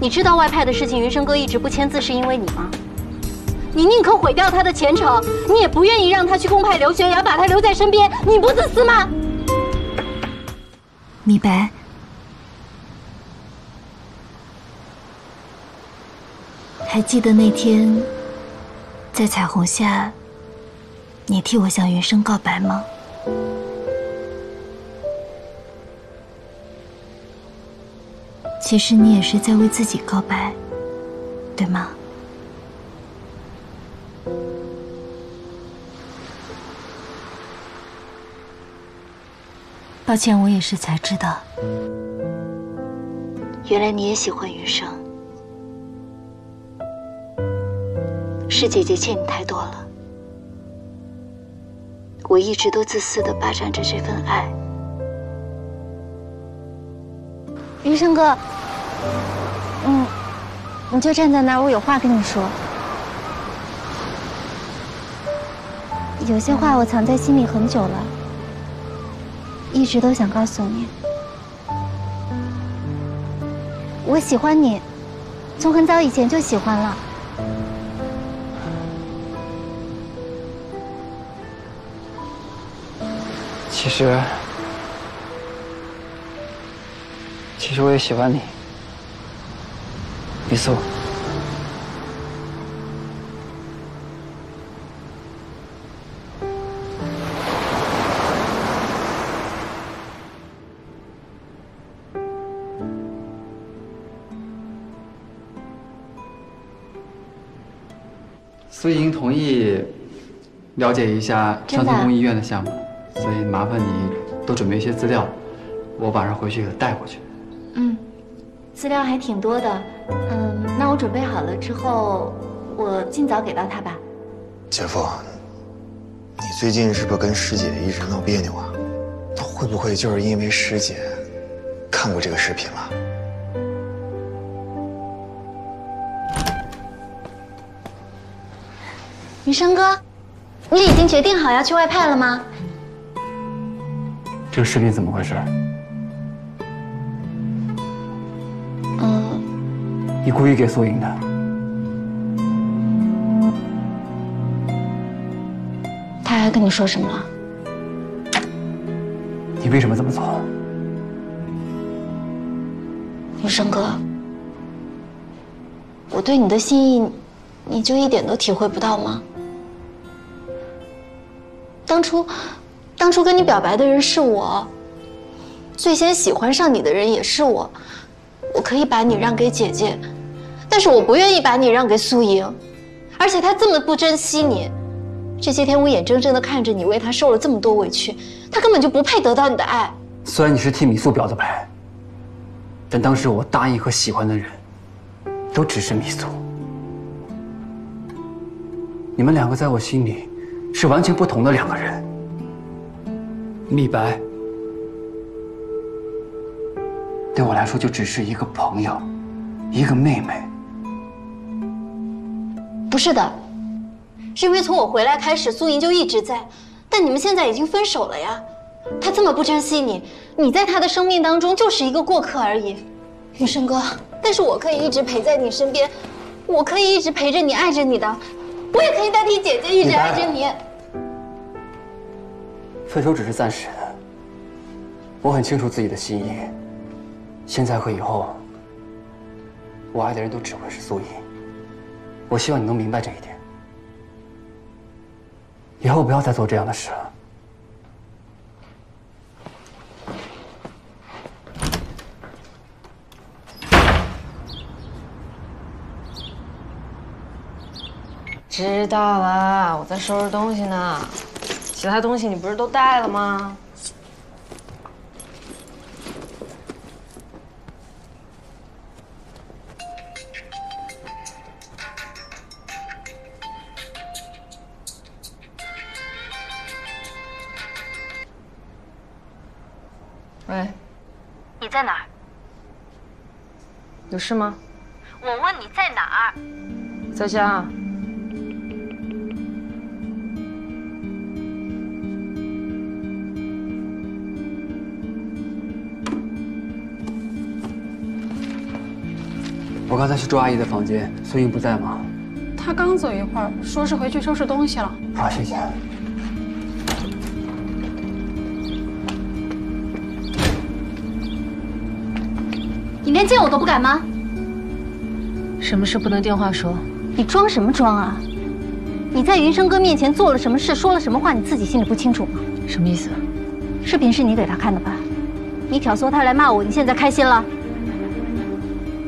你知道外派的事情，云生哥一直不签字是因为你吗？你宁可毁掉他的前程，你也不愿意让他去公派留学，也要把他留在身边，你不自私吗？米白，还记得那天在彩虹下，你替我向云生告白吗？其实你也是在为自己告白，对吗？抱歉，我也是才知道，原来你也喜欢云生。是姐姐欠你太多了，我一直都自私的霸占着这份爱。云生哥，嗯，你就站在那儿，我有话跟你说。有些话我藏在心里很久了。一直都想告诉你，我喜欢你，从很早以前就喜欢了。其实，其实我也喜欢你，米素。苏莹同意了解一下上天宫医院的项目，所以麻烦你多准备一些资料，我晚上回去给她带过去。嗯，资料还挺多的，嗯，那我准备好了之后，我尽早给到他吧。姐夫，你最近是不是跟师姐一直闹别扭啊？她会不会就是因为师姐看过这个视频了？云生哥，你已经决定好要去外派了吗？这个视频怎么回事？你故意给苏莹的？他还跟你说什么了？你为什么这么做？雨生哥，我对你的心意，你就一点都体会不到吗？当初，当初跟你表白的人是我，最先喜欢上你的人也是我。我可以把你让给姐姐，但是我不愿意把你让给苏莹，而且她这么不珍惜你，这些天我眼睁睁的看着你为她受了这么多委屈，她根本就不配得到你的爱。虽然你是替米素表的白，但当时我答应和喜欢的人，都只是米素。你们两个在我心里。是完全不同的两个人。米白对我来说就只是一个朋友，一个妹妹。不是的，是因为从我回来开始，苏莹就一直在，但你们现在已经分手了呀。她这么不珍惜你，你在她的生命当中就是一个过客而已。雨生哥，但是我可以一直陪在你身边，我可以一直陪着你，爱着你的。我也可以代替姐姐一直爱着你。分手只是暂时的，我很清楚自己的心意。现在和以后，我爱的人都只会是苏怡。我希望你能明白这一点，以后不要再做这样的事了。知道了，我在收拾东西呢。其他东西你不是都带了吗？喂，你在哪儿？有事吗？我问你在哪儿？在家。我刚才去周阿姨的房间，孙英不在吗？她刚走一会儿，说是回去收拾东西了。好，谢谢。你连见我都不敢吗？什么事不能电话说？你装什么装啊？你在云生哥面前做了什么事，说了什么话，你自己心里不清楚吗？什么意思？视频是你给他看的吧？你挑唆他来骂我，你现在开心了？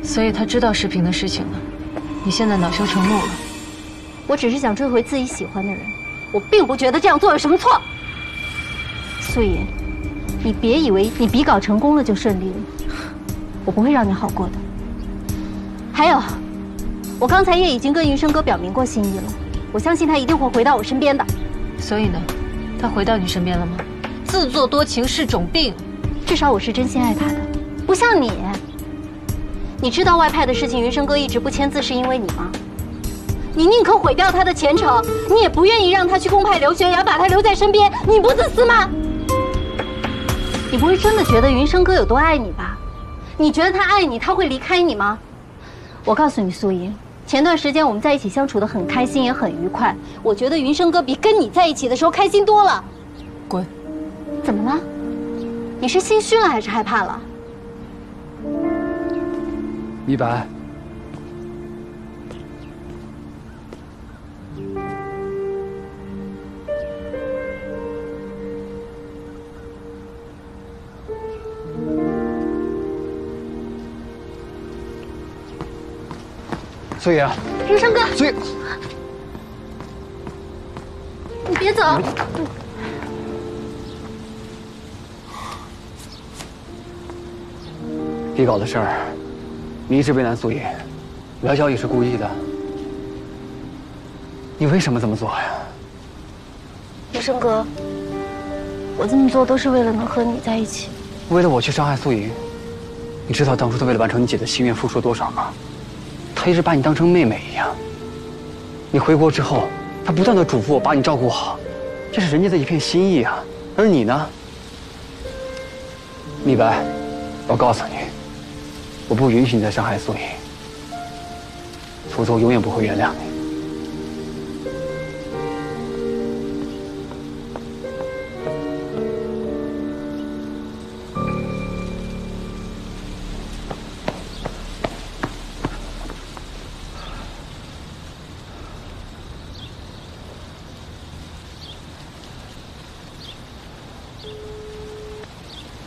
所以他知道视频的事情了，你现在恼羞成怒了。我只是想追回自己喜欢的人，我并不觉得这样做有什么错。素颜，你别以为你比稿成功了就顺利了，我不会让你好过的。还有，我刚才也已经跟云生哥表明过心意了，我相信他一定会回到我身边的。所以呢，他回到你身边了吗？自作多情是种病，至少我是真心爱他的，不像你。你知道外派的事情，云生哥一直不签字是因为你吗？你宁可毁掉他的前程，你也不愿意让他去公派留学，也要，把他留在身边，你不自私吗？你不会真的觉得云生哥有多爱你吧？你觉得他爱你，他会离开你吗？我告诉你，素莹，前段时间我们在一起相处的很开心，也很愉快。我觉得云生哥比跟你在一起的时候开心多了。滚！怎么了？你是心虚了还是害怕了？一白，苏莹，云生哥，苏莹，你别走。比稿的事儿，你一直为难苏莹，苗小雨是故意的。你为什么这么做呀？云生哥，我这么做都是为了能和你在一起。为了我去伤害素莹，你知道当初他为了完成你姐的心愿付出了多少吗？她一直把你当成妹妹一样。你回国之后，她不断的嘱咐我把你照顾好，这是人家的一片心意啊。而你呢？米白，我告诉你，我不允许你再伤害素莹，否则我永远不会原谅你。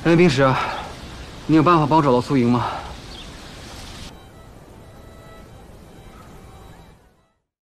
哎冰石，你有办法帮我找到苏莹吗？